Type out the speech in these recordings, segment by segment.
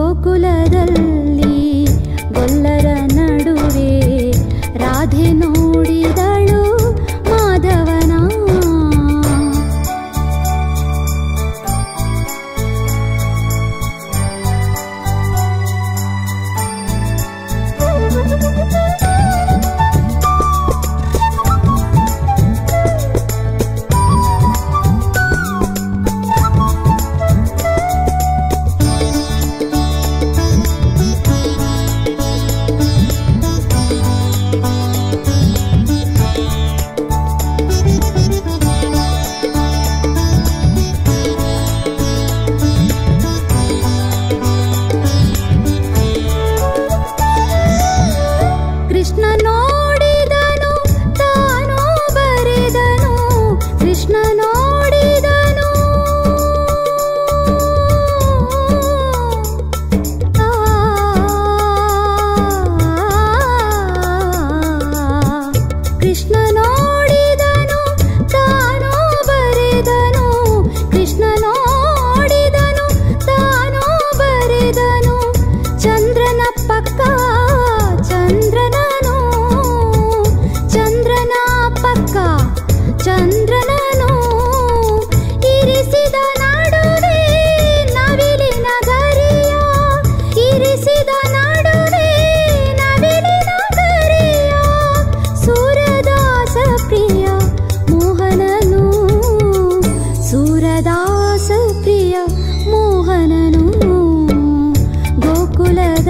ಗೋಕುಲದಲ್ಲಿ ಗೊಲ್ಲರ ನಡುವೆ ರಾಧೆ ನೋ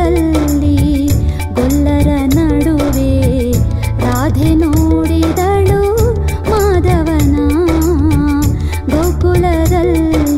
ಗಾನದಲ್ಲಿ ಗೊಲ್ಲರ ನಡುವೆ ರಾಧೆ ನೋಡಿದಳು ಮಾಧವನ ಗೋಕುಲದಲ್ಲಿ.